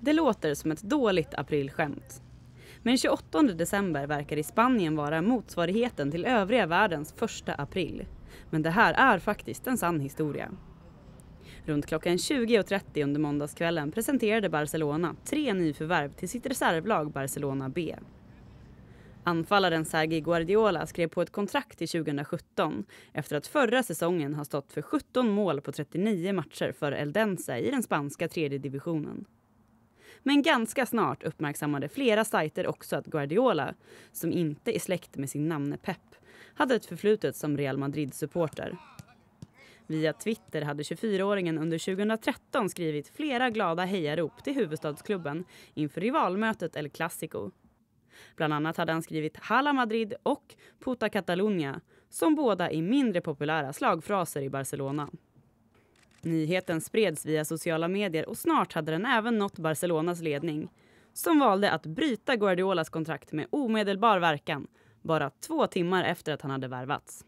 Det låter som ett dåligt aprilskämt. Men 28 december verkar i Spanien vara motsvarigheten till övriga världens första april. Men det här är faktiskt en sann historia. Runt klockan 20.30 under måndagskvällen presenterade Barcelona tre nyförvärv till sitt reservlag Barcelona B. Anfallaren Sergi Guardiola skrev på ett kontrakt till 2017 efter att förra säsongen ha stått för 17 mål på 39 matcher för Eldense i den spanska tredje divisionen. Men ganska snart uppmärksammade flera sajter också att Guardiola, som inte är släkt med sin namne Pep, hade ett förflutet som Real Madrid-supporter. Via Twitter hade 24-åringen under 2013 skrivit flera glada hejarop till huvudstadsklubben inför rivalmötet El Clasico. Bland annat hade han skrivit Hala Madrid och Puta Catalunya som båda är mindre populära slagfraser i Barcelona. Nyheten spreds via sociala medier och snart hade den även nått Barcelonas ledning som valde att bryta Guardiolas kontrakt med omedelbar verkan bara två timmar efter att han hade värvats.